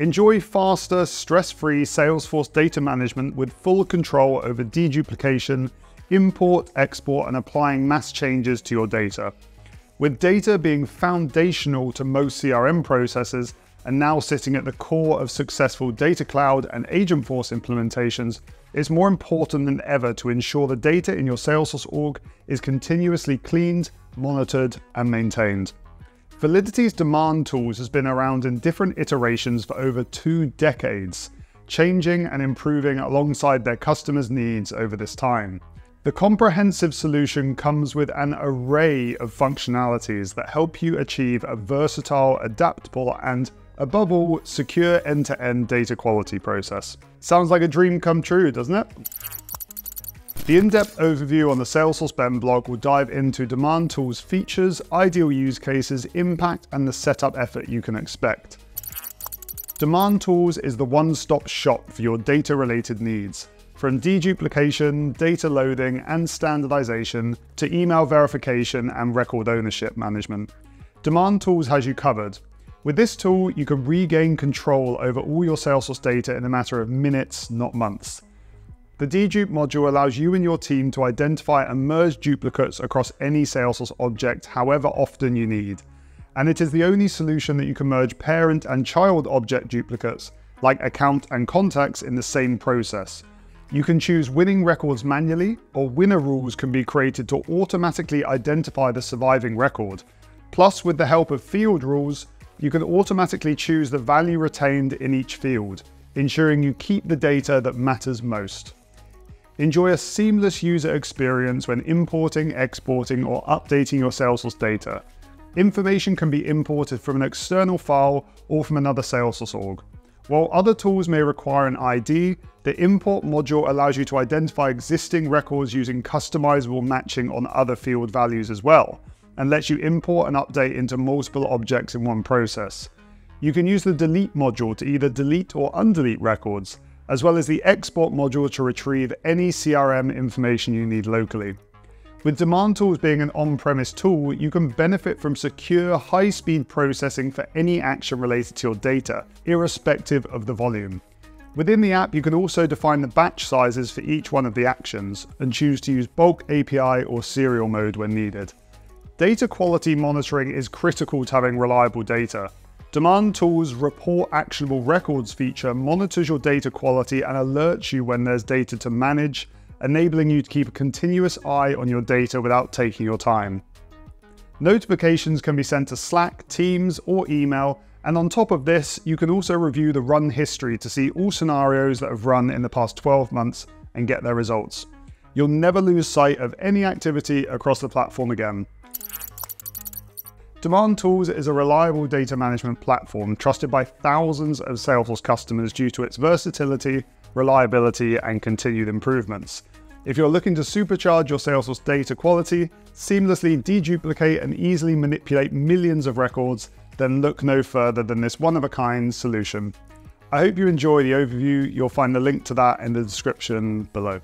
Enjoy faster, stress-free Salesforce data management with full control over deduplication, import, export, and applying mass changes to your data. With data being foundational to most CRM processes and now sitting at the core of successful Data Cloud and Agentforce implementations, it's more important than ever to ensure the data in your Salesforce org is continuously cleaned, monitored, and maintained. Validity's DemandTools has been around in different iterations for over two decades, changing and improving alongside their customers' needs over this time. The comprehensive solution comes with an array of functionalities that help you achieve a versatile, adaptable, and above all, secure end-to-end data quality process. Sounds like a dream come true, doesn't it? The in-depth overview on the Salesforce Ben blog will dive into DemandTools features, ideal use cases, impact, and the setup effort you can expect. DemandTools is the one-stop shop for your data-related needs. From deduplication, data loading, and standardization to email verification and record ownership management. DemandTools has you covered. With this tool, you can regain control over all your Salesforce data in a matter of minutes, not months. The dedupe module allows you and your team to identify and merge duplicates across any Salesforce object however often you need. And it is the only solution that you can merge parent and child object duplicates, like account and contacts in the same process. You can choose winning records manually, or winner rules can be created to automatically identify the surviving record. Plus, with the help of field rules, you can automatically choose the value retained in each field, ensuring you keep the data that matters most. Enjoy a seamless user experience when importing, exporting, or updating your Salesforce data. Information can be imported from an external file or from another Salesforce org. While other tools may require an ID, the import module allows you to identify existing records using customizable matching on other field values as well, and lets you import and update into multiple objects in one process. You can use the delete module to either delete or undelete records, as well as the export module to retrieve any CRM information you need locally. With DemandTools being an on-premise tool, you can benefit from secure, high-speed processing for any action related to your data, irrespective of the volume. Within the app, you can also define the batch sizes for each one of the actions and choose to use bulk API or serial mode when needed. Data quality monitoring is critical to having reliable data, DemandTools Report Actionable Records feature monitors your data quality and alerts you when there's data to manage, enabling you to keep a continuous eye on your data without taking your time. Notifications can be sent to Slack, Teams, or email, and on top of this, you can also review the run history to see all scenarios that have run in the past 12 months and get their results. You'll never lose sight of any activity across the platform again. DemandTools is a reliable data management platform trusted by thousands of Salesforce customers due to its versatility, reliability, and continued improvements. If you're looking to supercharge your Salesforce data quality, seamlessly deduplicate and easily manipulate millions of records, then look no further than this one-of-a-kind solution. I hope you enjoy the overview. You'll find the link to that in the description below.